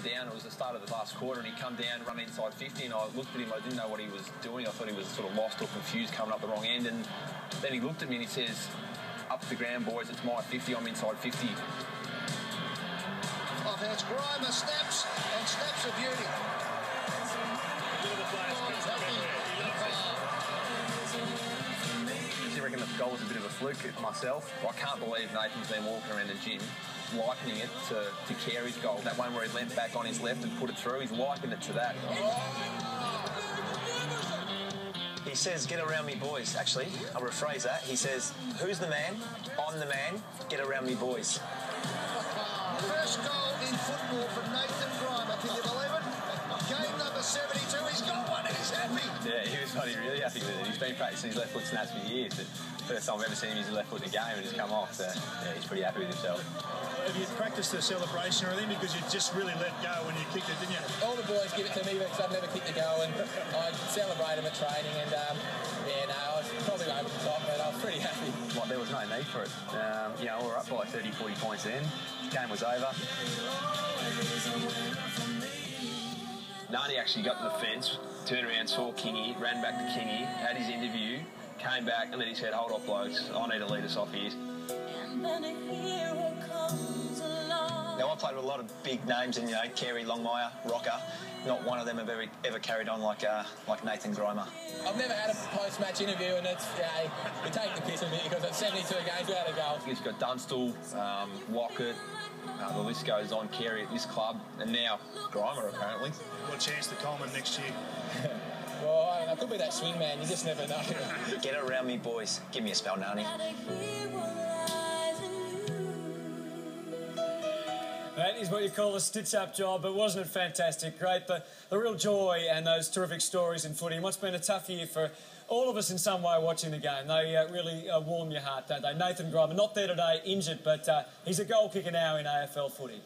down, it was the start of the last quarter, and he come down, run inside 50, and I looked at him, I didn't know what he was doing. I thought he was sort of lost or confused coming up the wrong end, and then he looked at me and he says, up the ground, boys, it's my 50, I'm inside 50. Off hands, Grima snaps, and snaps a beauty. I reckon the goal was a bit of a fluke myself. I can't believe Nathan's been walking around the gym likening it to, to Carey's goal. That one where he leant back on his left and put it through, he's likening it to that. He says, get around me, boys. Actually, I'll rephrase that. He says, who's the man? I'm the man. Get around me, boys. First goal in football from Nathan Grima. Can you believe it? Game number 72. He's got one and he's happy. Yeah, he was funny, really happy with it. He's been practicing his left foot snaps for years, but first time I've ever seen him use his left foot in a game and it's come off. So, yeah, he's pretty happy with himself. Have you practiced the celebration or anything? Because you just really let go when you kicked it, didn't you? All the boys give it to me because I've never kicked a goal and I celebrate them at training and um, yeah, no, I was probably over the top, but I was pretty happy. Like, there was no need for it. Um, you know, we were up by 30, 40 points then. Game was over. Nani actually got to the fence, turned around, saw Kingy, ran back to Kingy, had his interview, came back, and then he said, hold up, blokes, I need to lead us off here. Now, I played with a lot of big names, and you know, Carey, Longmire, Rocca. Not one of them have ever, ever carried on like uh, like Nathan Grima. I've never had a post-match interview and it's, yeah, we take the piss a bit because it's 72 games without a goal. He's got Dunstall, um, Lockett, uh, the list goes on, Carey at this club, and now Grima, apparently. What chance to Coleman next year? Well, I, don't know, I could be that swing man, you just never know. Get around me, boys. Give me a spell, Nani. That is what you call a stitch-up job, but wasn't it fantastic? Great, the, the real joy and those terrific stories in footy. What's been a tough year for all of us in some way watching the game. They uh, really uh, warm your heart, don't they? Nathan Grima, not there today, injured, but uh, he's a goal kicker now in AFL footy.